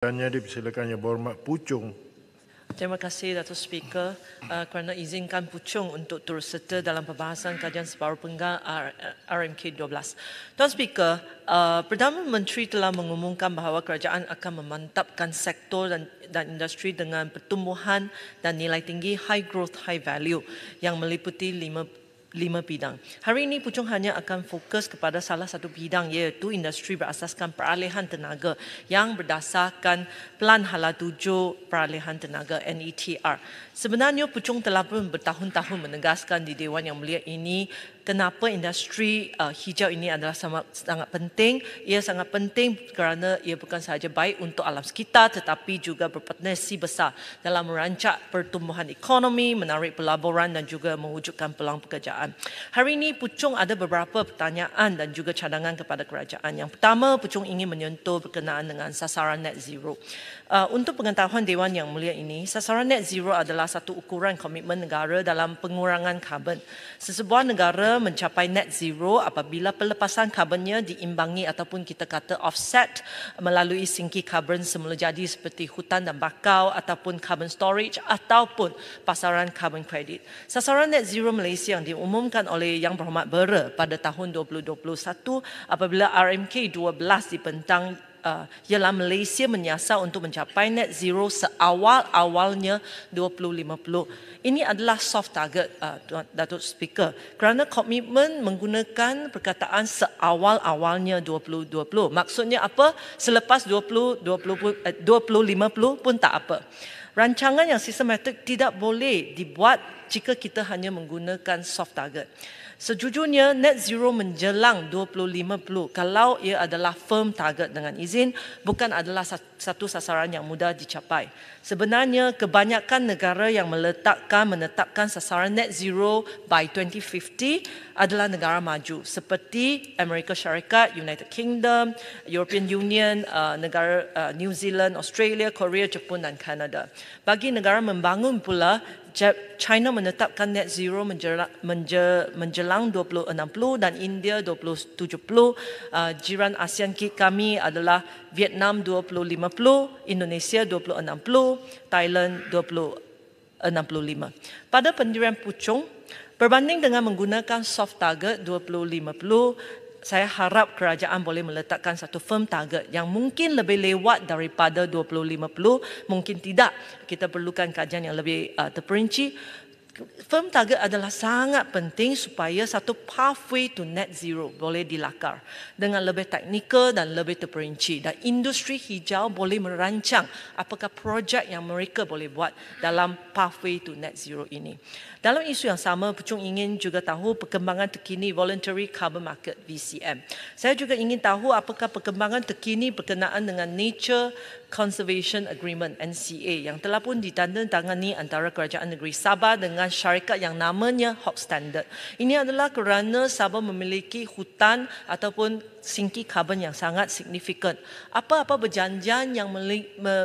Tanya dipersilakan Yang Berhormat Puchong. Terima kasih Datuk Speaker uh, kerana izinkan Puchong untuk turut serta dalam pembahasan kajian separuh penggal RMK 12. Tuan Speaker, uh, Perdana Menteri telah mengumumkan bahawa kerajaan akan memantapkan sektor dan, dan industri dengan pertumbuhan dan nilai tinggi high growth, high value yang meliputi lima lima bidang. Hari ini Puchong hanya akan fokus kepada salah satu bidang iaitu industri berasaskan peralihan tenaga yang berdasarkan Pelan Hala Tujuh Peralihan Tenaga NETR. Sebenarnya Puchong telah pun bertahun-tahun menegaskan di Dewan Yang Mulia ini kenapa industri uh, hijau ini adalah sangat, sangat penting. Ia sangat penting kerana ia bukan sahaja baik untuk alam sekitar tetapi juga berpotensi besar dalam merancak pertumbuhan ekonomi, menarik pelaburan dan juga mewujudkan peluang pekerjaan. Hari ini Puchong ada beberapa pertanyaan dan juga cadangan kepada kerajaan. Yang pertama, Puchong ingin menyentuh berkenaan dengan sasaran net zero. Uh, untuk pengetahuan Dewan Yang Mulia ini, sasaran net zero adalah satu ukuran komitmen negara dalam pengurangan karbon. Sesebuah negara mencapai net zero apabila pelepasan karbonnya diimbangi ataupun kita kata offset melalui singki karbon semula jadi seperti hutan dan bakau ataupun carbon storage ataupun pasaran carbon credit. Sasaran net zero Malaysia yang diumumkan oleh Yang Berhormat Bera pada tahun 2021 apabila RMK 12 dibentang uh, ialah Malaysia menyasar untuk mencapai net zero seawal-awalnya 2050. Ini adalah soft target uh, Datuk Speaker kerana komitmen menggunakan perkataan seawal-awalnya 2020. Maksudnya apa? Selepas 20 20 eh, 2050 pun tak apa. Rancangan yang sistematik tidak boleh dibuat jika kita hanya menggunakan soft target. Sejujurnya net zero menjelang 2050 kalau ia adalah firm target dengan izin bukan adalah satu sasaran yang mudah dicapai. Sebenarnya kebanyakan negara yang meletakkan menetapkan sasaran net zero by 2050 adalah negara maju seperti Amerika Syarikat, United Kingdom, European Union, uh, negara uh, New Zealand, Australia, Korea, Jepun dan Kanada. Bagi negara membangun pula China menetapkan net zero menjelang, menjelang 2060 dan India 2070. Uh, jiran ASEAN kami adalah Vietnam 2050, Indonesia 2060, Thailand 2065. Pada pendirian Puchong, berbanding dengan menggunakan soft target 2050, saya harap kerajaan boleh meletakkan satu firm target yang mungkin lebih lewat daripada 2050, mungkin tidak. Kita perlukan kajian yang lebih uh, terperinci firm target adalah sangat penting supaya satu pathway to net zero boleh dilakar dengan lebih teknikal dan lebih terperinci dan industri hijau boleh merancang apakah projek yang mereka boleh buat dalam pathway to net zero ini. Dalam isu yang sama, Pucung ingin juga tahu perkembangan terkini Voluntary Carbon Market VCM. Saya juga ingin tahu apakah perkembangan terkini berkenaan dengan Nature Conservation Agreement NCA yang telah pun ditandatangani antara Kerajaan Negeri Sabah dengan syarikat yang namanya Hop Standard. Ini adalah kerana Sabah memiliki hutan ataupun singki karbon yang sangat signifikan. Apa-apa berjanjian yang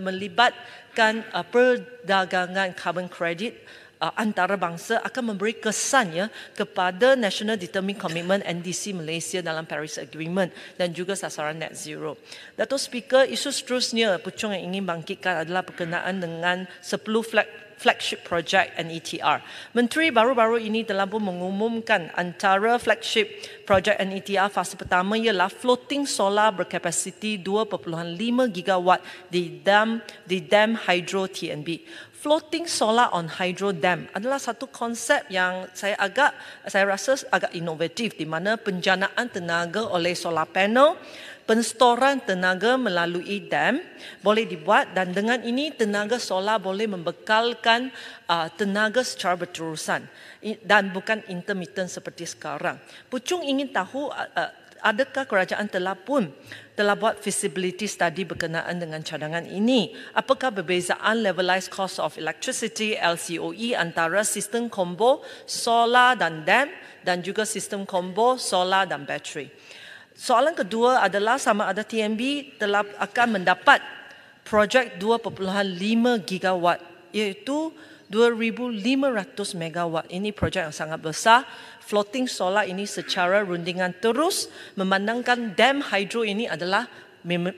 melibatkan uh, perdagangan carbon credit uh, antarabangsa akan memberi kesan ya kepada National Determined Commitment NDC Malaysia dalam Paris Agreement dan juga sasaran net zero. Datuk Speaker, isu seterusnya Puchong yang ingin bangkitkan adalah berkenaan dengan 10 flag flagship project NETR. Menteri baru-baru ini telah pun mengumumkan antara flagship project NETR fasa pertama ialah floating solar berkapasiti 2.5 gigawatt di dam di dam hydro TNB floating solar on hydro dam adalah satu konsep yang saya agak saya rasa agak inovatif di mana penjanaan tenaga oleh solar panel penstoran tenaga melalui dam boleh dibuat dan dengan ini tenaga solar boleh membekalkan uh, tenaga secara berterusan dan bukan intermittent seperti sekarang. Pucung ingin tahu uh, uh adakah kerajaan telah pun telah buat feasibility study berkenaan dengan cadangan ini? Apakah perbezaan levelized cost of electricity LCOE antara sistem combo solar dan dam dan juga sistem combo solar dan bateri? Soalan kedua adalah sama ada TNB telah akan mendapat projek 2.5 gigawatt iaitu 2,500 megawatt. Ini projek yang sangat besar. Floating solar ini secara rundingan terus memandangkan dam hydro ini adalah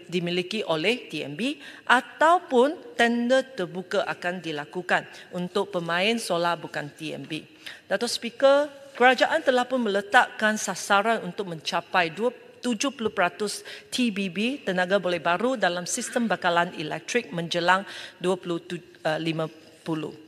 dimiliki oleh TMB ataupun tender terbuka akan dilakukan untuk pemain solar bukan TMB. Dato' Speaker, kerajaan telah pun meletakkan sasaran untuk mencapai 20 70% TBB tenaga boleh baru dalam sistem bakalan elektrik menjelang 2050.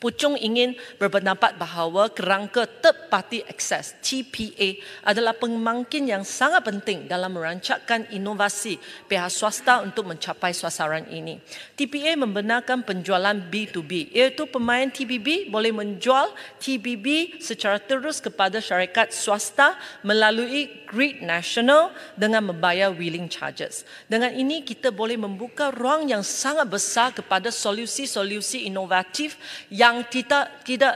Puchong ingin berpendapat bahawa kerangka third party access TPA adalah pemangkin yang sangat penting dalam merancangkan inovasi pihak swasta untuk mencapai sasaran ini. TPA membenarkan penjualan B2B iaitu pemain TBB boleh menjual TBB secara terus kepada syarikat swasta melalui grid nasional dengan membayar wheeling charges. Dengan ini kita boleh membuka ruang yang sangat besar kepada solusi-solusi inovatif yang yang kita tidak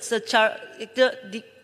secara kita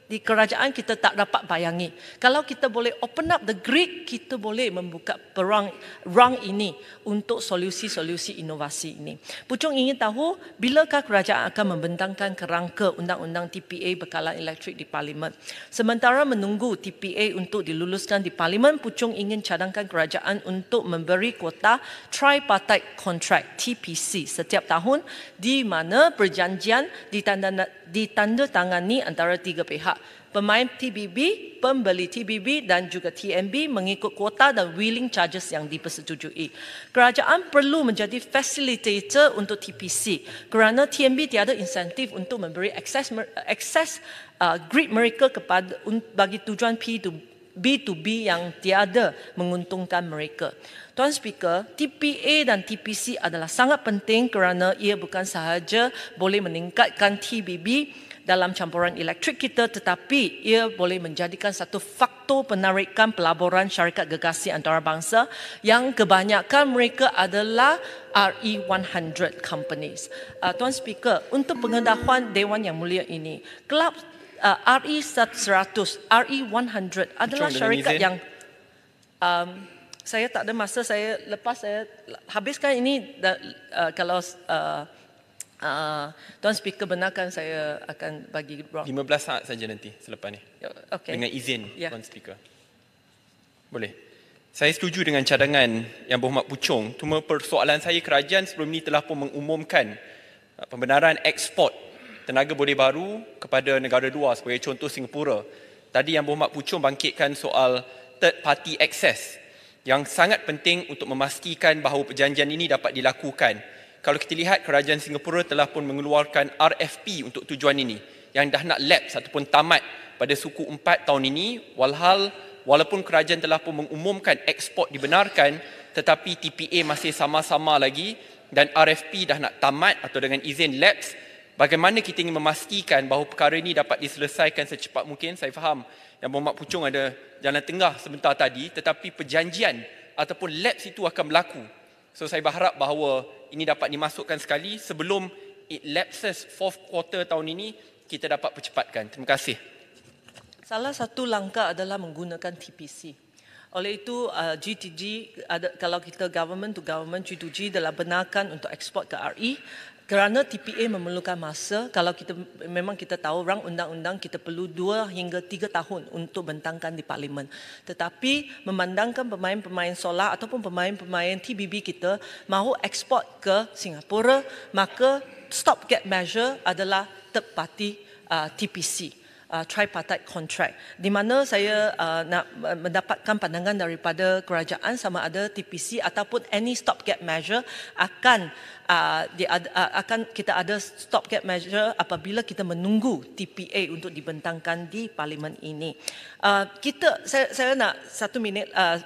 di, kerajaan kita tak dapat bayangi. Kalau kita boleh open up the grid, kita boleh membuka peruang ruang ini untuk solusi-solusi inovasi ini. Pucung ingin tahu bilakah kerajaan akan membentangkan kerangka undang-undang TPA bekalan elektrik di parlimen. Sementara menunggu TPA untuk diluluskan di parlimen, Pucung ingin cadangkan kerajaan untuk memberi kuota tripartite contract TPC setiap tahun di mana perjanjian ditanda ditandatangani antara tiga pihak pemain TBB, pembeli TBB dan juga TMB mengikut kuota dan wheeling charges yang dipersetujui. Kerajaan perlu menjadi facilitator untuk TPC kerana TMB tiada insentif untuk memberi akses akses uh, grid mereka kepada bagi tujuan P2 B2B yang tiada menguntungkan mereka. Tuan Speaker, TPA dan TPC adalah sangat penting kerana ia bukan sahaja boleh meningkatkan TBB dalam campuran elektrik kita tetapi ia boleh menjadikan satu faktor penarikan pelaburan syarikat gegasi antarabangsa yang kebanyakan mereka adalah RE100 companies. Uh, Tuan Speaker, untuk pengetahuan Dewan Yang Mulia ini, kelab uh, RE100, RE100 adalah syarikat yang um, saya tak ada masa saya lepas saya habiskan ini uh, kalau uh, Uh, Tuan Speaker benarkan saya akan bagi ruang. 15 saat saja nanti selepas ni. Ya, okay. Dengan izin yeah. Tuan Speaker. Boleh. Saya setuju dengan cadangan yang Berhormat Puchong. Cuma persoalan saya kerajaan sebelum ini telah pun mengumumkan uh, pembenaran ekspor tenaga boleh baru kepada negara luar sebagai contoh Singapura. Tadi yang Berhormat Puchong bangkitkan soal third party access yang sangat penting untuk memastikan bahawa perjanjian ini dapat dilakukan kalau kita lihat kerajaan Singapura telah pun mengeluarkan RFP untuk tujuan ini. Yang dah nak lapse ataupun tamat pada suku empat tahun ini walhal walaupun kerajaan telah pun mengumumkan ekspor dibenarkan tetapi TPA masih sama-sama lagi dan RFP dah nak tamat atau dengan izin lapse bagaimana kita ingin memastikan bahawa perkara ini dapat diselesaikan secepat mungkin? Saya faham. Yang Muhammad Pucung ada jalan tengah sebentar tadi tetapi perjanjian ataupun lapse itu akan berlaku So saya berharap bahawa ini dapat dimasukkan sekali sebelum it lapses fourth quarter tahun ini kita dapat percepatkan. Terima kasih. Salah satu langkah adalah menggunakan TPC. Oleh itu uh, GTG ada kalau kita government to government G2G telah benarkan untuk ekspor ke RE kerana TPA memerlukan masa kalau kita memang kita tahu rang undang-undang kita perlu dua hingga tiga tahun untuk bentangkan di parlimen. Tetapi memandangkan pemain-pemain solar ataupun pemain-pemain TBB kita mahu ekspor ke Singapura maka stop gap measure adalah third party uh, TPC uh, tripartite contract di mana saya uh, nak mendapatkan pandangan daripada kerajaan sama ada TPC ataupun any stopgap measure akan uh, di, uh, akan kita ada stopgap measure apabila kita menunggu TPA untuk dibentangkan di parlimen ini. Uh, kita saya saya nak satu minit uh,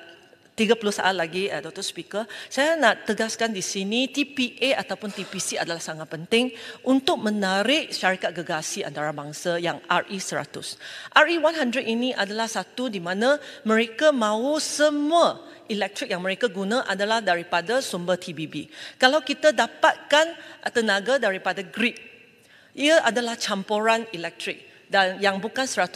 30 saat lagi, uh, Dr. Speaker. Saya nak tegaskan di sini, TPA ataupun TPC adalah sangat penting untuk menarik syarikat gegasi antarabangsa yang RE100. RE100 ini adalah satu di mana mereka mahu semua elektrik yang mereka guna adalah daripada sumber TBB. Kalau kita dapatkan tenaga daripada grid, ia adalah campuran elektrik dan yang bukan 100%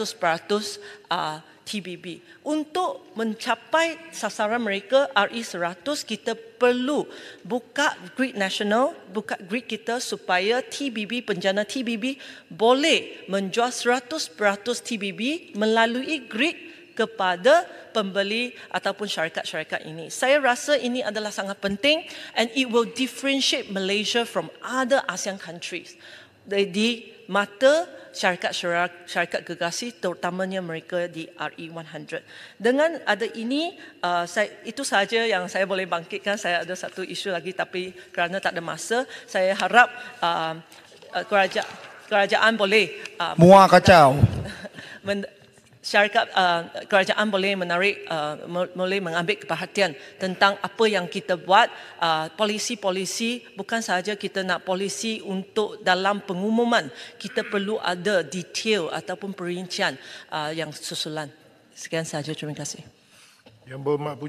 uh, TBB. Untuk mencapai sasaran mereka RE100 kita perlu buka grid nasional, buka grid kita supaya TBB penjana TBB boleh menjual 100% TBB melalui grid kepada pembeli ataupun syarikat-syarikat ini. Saya rasa ini adalah sangat penting and it will differentiate Malaysia from other ASEAN countries. Di, mata syarikat-syarikat gergasi terutamanya mereka di RE100. Dengan ada ini uh, saya itu saja yang saya boleh bangkitkan. Saya ada satu isu lagi tapi kerana tak ada masa, saya harap uh, uh, kerajaan kerajaan boleh uh, Muar kacau. men, syarikat uh, kerajaan boleh menarik uh, boleh mengambil perhatian tentang apa yang kita buat. Uh, polisi-polisi bukan sahaja kita nak polisi untuk dalam pengumuman. Kita perlu ada detail ataupun perincian uh, yang susulan. Sekian sahaja terima kasih. Yang